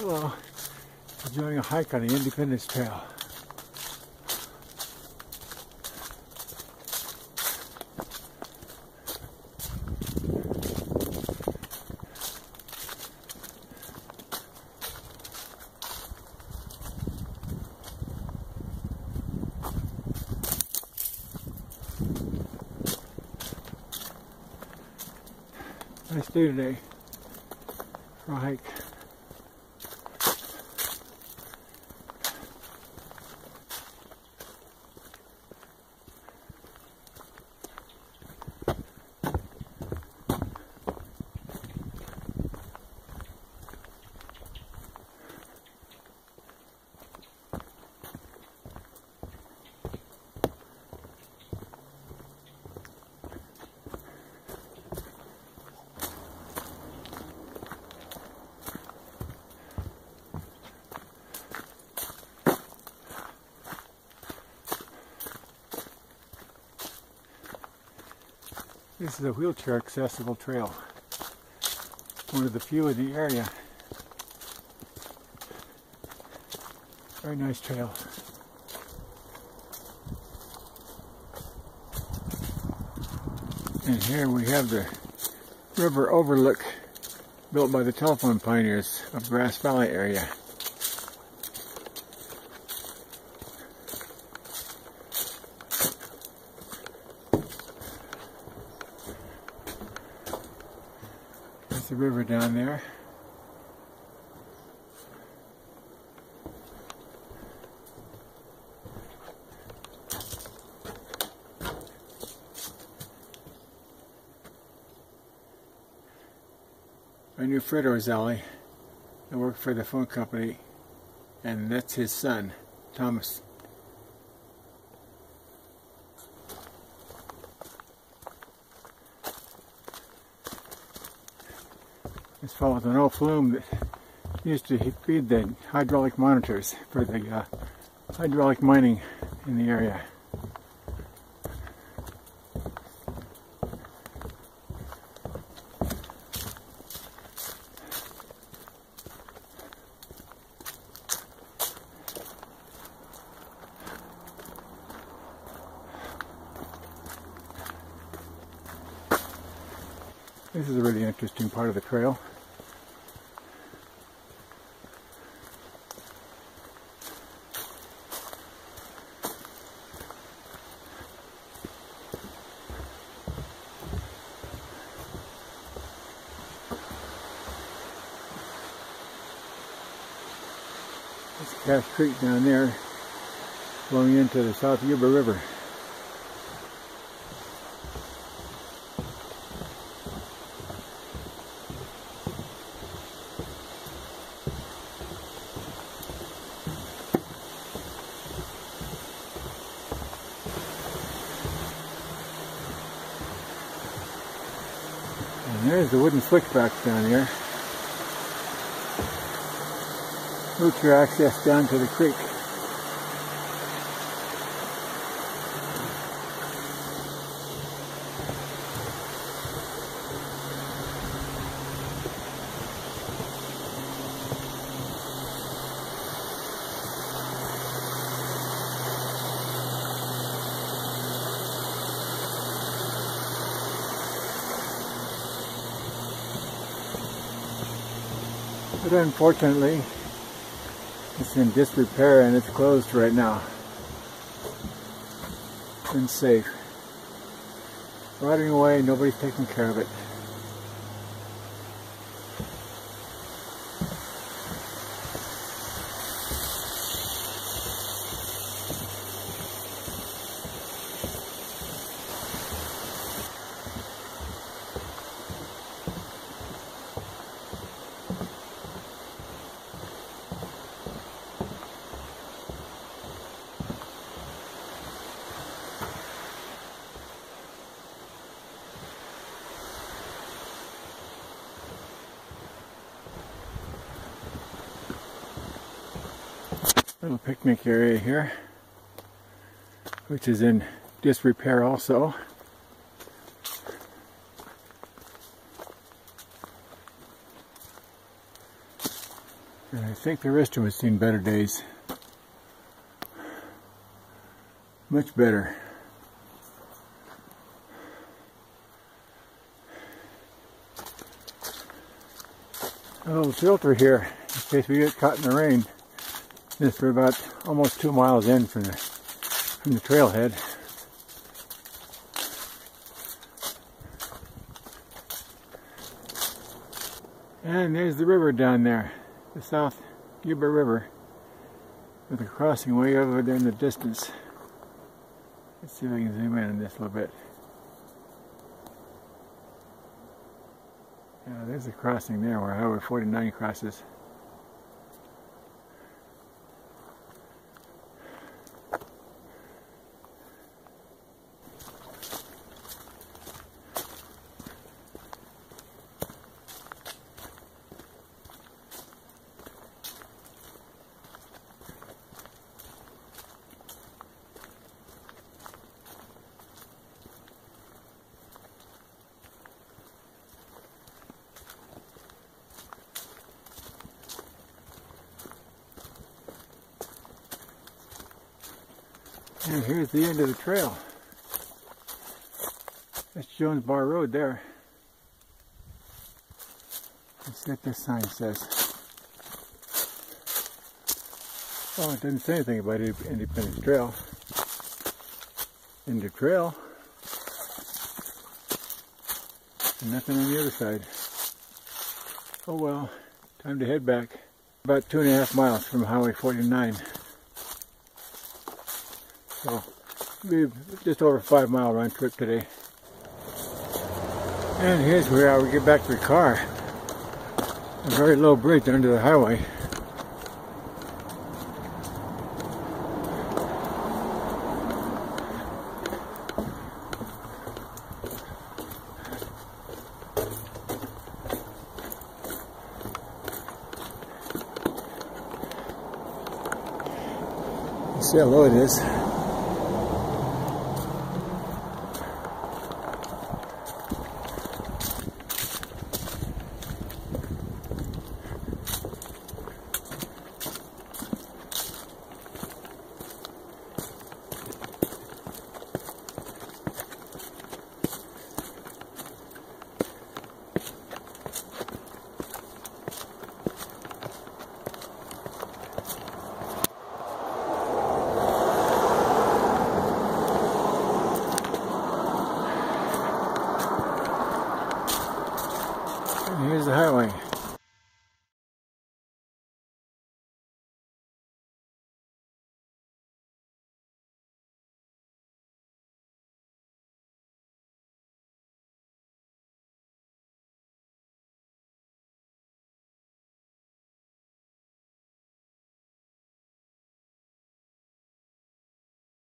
Hello. Enjoying a hike on the Independence Trail. Nice day today for a hike. This is a wheelchair accessible trail. One of the few in the area. Very nice trail. And here we have the river overlook built by the telephone pioneers of the Grass Valley area. River down there. I knew Fred Orzelli. I worked for the phone company, and that's his son, Thomas. This follows an old flume that used to feed the hydraulic monitors for the uh, hydraulic mining in the area. This is a really interesting part of the trail. Cache Creek down there flowing into the South Yuba River. And there's the wooden switchbacks down here. Wheelchair access down to the creek. But unfortunately, it's in disrepair and it's closed right now. Unsafe. Rotting away, nobody's taking care of it. Little picnic area here, which is in disrepair also. And I think the rest of us seen better days. Much better. A little filter here in case we get caught in the rain. This we're about almost two miles in from the from the trailhead. And there's the river down there, the South Yuba River, with a crossing way over there in the distance. Let's see if I can zoom in on this a little bit. Yeah, there's a crossing there where Highway 49 crosses. And here's the end of the trail. That's Jones Bar Road there. Let's see what this sign says. Oh, it doesn't say anything about Independence Trail. End of trail. And nothing on the other side. Oh well, time to head back. About two and a half miles from Highway 49. So, be just over a five mile run trip today. And here's where we get back to the car. A very low bridge under the highway. see how low it is. Here's the highway.